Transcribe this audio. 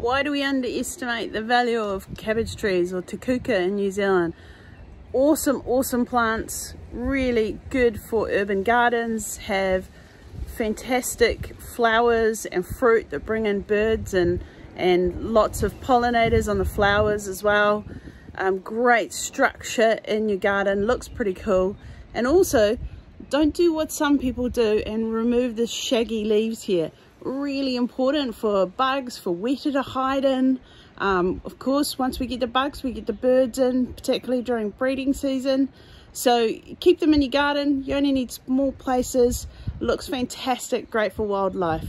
Why do we underestimate the value of cabbage trees or tī kōuka in New Zealand? Awesome, awesome plants, really good for urban gardens, have fantastic flowers and fruit that bring in birds and, and lots of pollinators on the flowers as well. Um, great structure in your garden, looks pretty cool. And also, don't do what some people do and remove the shaggy leaves here. Really important for bugs, for weta to hide in. Um, of course, once we get the bugs, we get the birds in, particularly during breeding season. So keep them in your garden. You only need small places. Looks fantastic, great for wildlife.